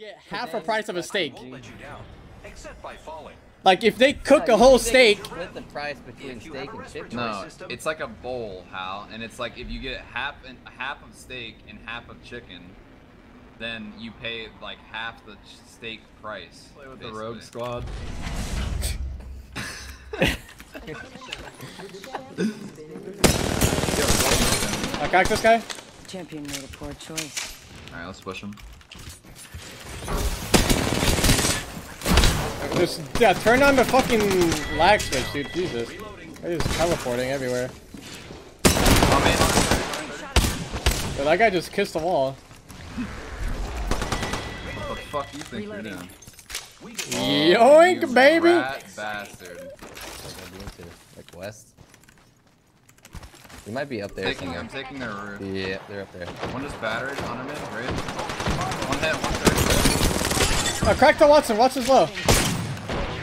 get half a price of a steak. Let you down, except by falling. Like if they cook a whole steak, Split the price between steak and chicken. No, it's like a bowl, Hal, and it's like if you get half and half of steak and half of chicken, then you pay like half the steak price. Play with the. Rogue Squad. I crack this guy. Champion made a poor choice. All right, let's push him. Just yeah, turn on the fucking lag switch, dude. Jesus, it is teleporting everywhere. Oh man, But that guy just kissed the wall. what the fuck you think Reloading. you're doing? Yoink, You baby! Rat bastard. Like west. He might be up there Taking. I'm taking their roof. Yeah, they're up there. One just battered on him, in, right? One hit, one third. Uh, crack the Watson. Watson's low.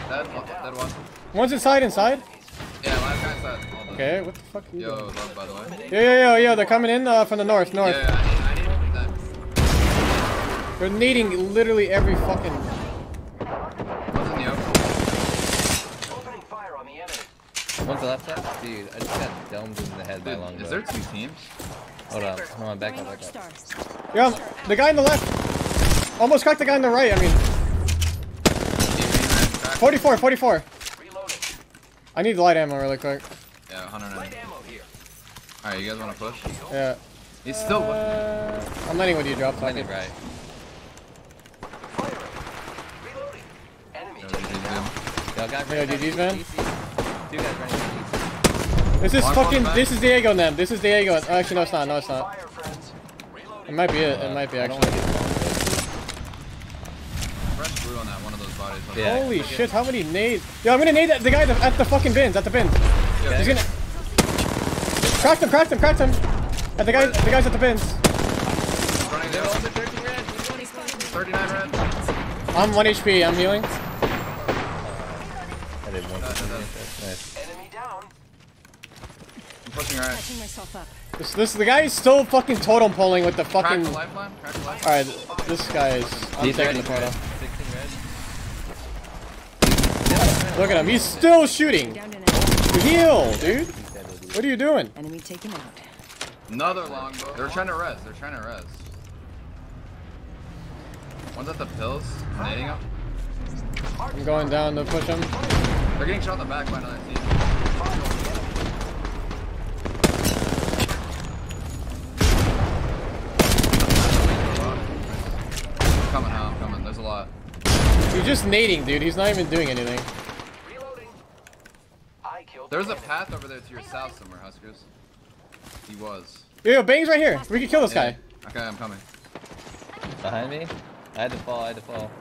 Dead, dead one. One's inside, inside. Yeah, last guy's dead. All dead. Okay, what the fuck are you Yo, doing? love by the way. Yo, yo, yo, yo, they're coming in uh, from the north, north. yeah, I need, I need that. They're needing literally every fucking. What's in the open? Opening fire on the enemy. One's the left side? Dude, I just got domed in the head by a Dude, longbow. is there two teams? Hold on, hold on, back up, North back up. stars. Yeah, the guy on the left. Almost cracked the guy on the right. I mean, 44, 44. Reloading. I need the light ammo really quick. Yeah, 190. Light. Alright, you guys wanna push? Yeah. He's still. Uh, I'm letting what you drop. Find Fuck it it. right. Reloading. Enemy Yo, taken GG, down. dude. Yo, guys, Yo, running GG's, down man. DC. Two guys running This is One fucking. back. This is Diego and them. This is Diego. and- Actually, no, it's not. No, it's not. It might be it. It might be actually. Blue on that one of those bodies. Yeah. Holy shit! How many nades? Yo, I'm gonna nade that, the guy at the, fucking bins. At the bins. Yeah, He's gonna. Cracked him. Cracked him. Cracked him. At the guy. The guys at the bins. running down. the 39 red. I'm 1 HP. I'm healing. I did one. No, no, no. Nice. Enemy down. I'm pushing right. Catching myself up. This, this the guy is still fucking totem pulling with the fucking. the All lifeline. Crack the lifeline. right, this guy is. I'm He's taking the photo. 16 red. Look at him. He's still shooting. Down Heal, dude. What are you doing? enemy taken out. Another longbow. They're trying to res. They're trying to res. One's at the pills. Nading him. I'm going down to push him. They're getting shot in the back by another team. Coming out, I'm coming. There's a lot. He's just nading, dude. He's not even doing anything. Reloading. I There's a path over there to your south somewhere, Huskers. He was. Yo, yo, Bang's right here. We can kill this Yeah. guy. Okay, I'm coming. Behind me? I had to fall, I had to fall.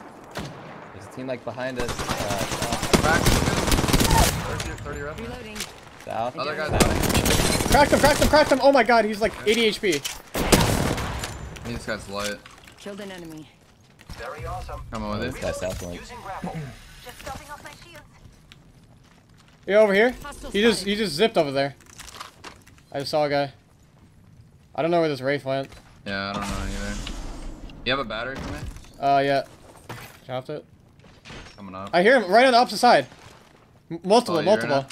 There's a team like behind us. Uh, Back. 30, 30 rep. Reloading. south. Other guy's south. running. Cracked him, cracked him, cracked him. Oh my god, he's like 80 HP. This guy's light. Killed an enemy. Very awesome. Coming Oh, with this you. guy's south one. Just topping off my shields. You over here? He just he just zipped over there. I just saw a guy. I don't know where this wraith went. Yeah, I don't know either. You have a battery for me? Uh, yeah. Chopped it. Coming up. I hear him right on the opposite side. M- multiple, Oh, multiple.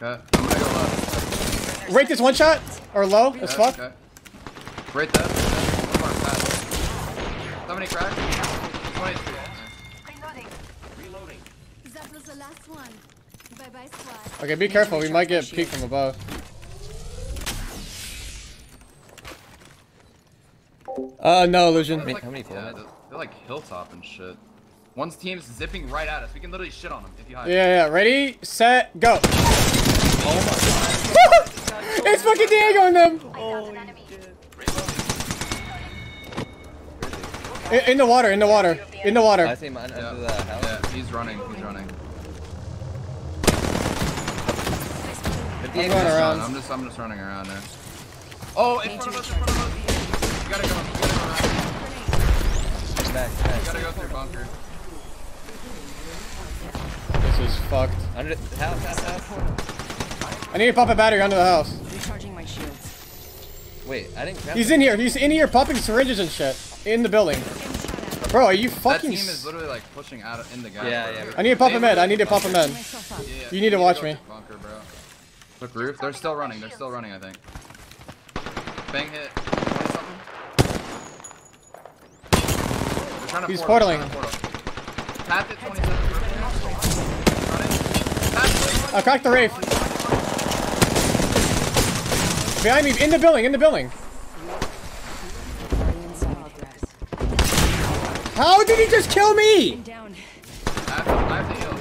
Okay, I'm gonna go left. Rate this one shot or low as Okay, fuck. Okay. Right there. One more pass. How many cracks? 23. Reloading. Reloading. That was the last one. Bye bye, squad. Okay, be careful. We might get peeked from above. Uh, no illusion. many- how many Yeah, they're, they're like hilltop and shit. One's team's zipping right at us. We can literally shit on them if you hide. Yeah, yeah. Ready, set, go. Oh my god. it's fucking Diego and them. I found an enemy. In, in the water, in the water, in the water. I see him under Yeah. the house. Yeah, he's running. He's running. But I'm going Just around. run. I'm just I'm just running around there. Oh, in front of us, in front of us. You gotta go. You gotta go around. Back, You gotta go through bunker. This is fucked. Under the house, house, house. I need to pop a battery under the house. Recharging my shields. Wait, I didn't He's the- in here. He's in here popping syringes and shit. In the building. Bro, are you fucking? That team is literally like pushing out in the guy. Yeah, yeah. I need to pop a med. I need to pop a med. Myself up. Yeah, You need to watch go me. To Bunker, bro. Look, roof. They're still running. They're still running. I think. Bang hit. They're trying to He's portal, portaling. portal. Path it 27. Running. I cracked the Wraith. Behind me, in the building, in the building. How did he just kill me? Down. I have to, I have to heal.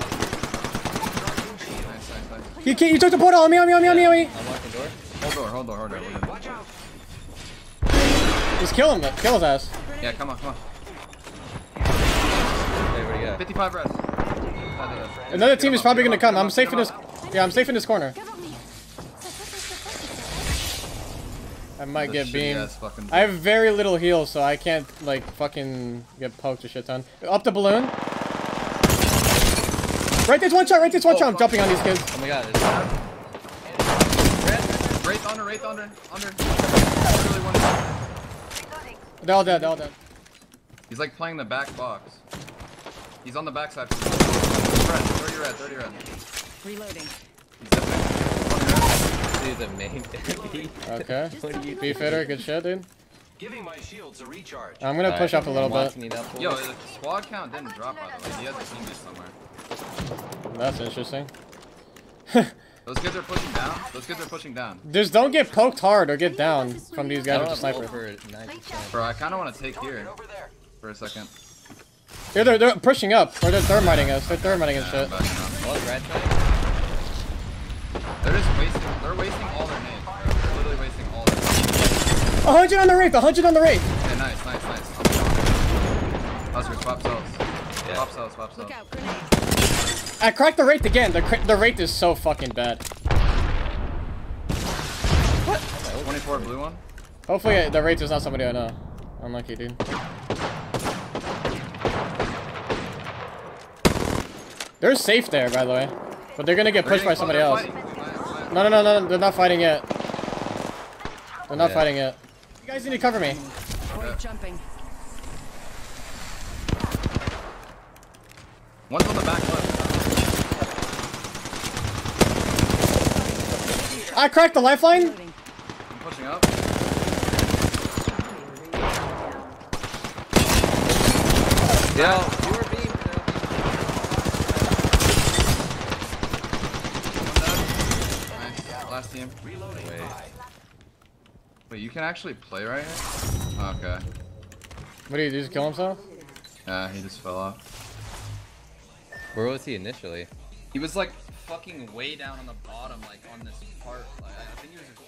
Nice, nice, nice. He, ca- he took the portal on me, on me, on me, on me, on me. I'm locking door. Hold door, hold door, hold door. We're. Watch out. Just kill him, kill his ass. Yeah, come on, come on. Hey, where'd he go? 55 res. Another team is probably gonna come. I'm safe in this. Yeah, I'm safe in this corner. I might get beamed. I have very little heal, so I can't like fucking get poked a shit ton. Up the balloon. Right there's one shot. Right there's one shot. I'm jumping on these kids. Oh my god. It's... Wraith under, Wraith under, under. Literally one shot. They're all dead. They're all dead. He's like playing the back box. He's on the back side. Red, 30 red, 30 red. Reloading. He's zipping. 20 red. Dude, the main Okay. What are you Be fitter. Good shit, dude. Giving my shields a recharge. I'm gonna push up a little bit. Watching it up. Yo, the squad count didn't drop by the way. He has a teammate somewhere. That's interesting. Those kids are pushing down. Those kids are pushing down. Just don't get poked hard or get down from these guys with the sniper. over 90%. Bro, I kind of want to take here Over there. for a second. Yeah, they're, they're pushing up, or they're thermiting us. They're thermiting and Yeah, shit. I'm backing up. What, red? They're just wasting. They're wasting all their nades. They're literally wasting all their. Nades. A hundred on the wraith. A hundred on the wraith. Yeah, nice, nice, nice. Oscar, swap cells. Swap cells, swap cells. Look out. Grenade. I cracked the wraith again. The cra- the wraith is so fucking bad. What? 24 blue one. Hopefully uh, the wraith is not somebody I know. Unlucky, dude. They're safe there, by the way, but they're gonna get pushed by somebody else. they're fighting. We might- we might- No, no, no, no, they're not fighting yet. They're not Yeah. fighting yet. You guys need to cover me. Void jumping. One's on the back left. I cracked the lifeline. Reloading. I'm pushing up. Yo, you were beamed. Nice. Last team. Wait. Wait, you can actually play right here? Oh, okay. What did he do? Just kill himself? Yeah, he just fell off. Where was he initially? He was like fucking way down on the bottom, like on this part. Like, I think it was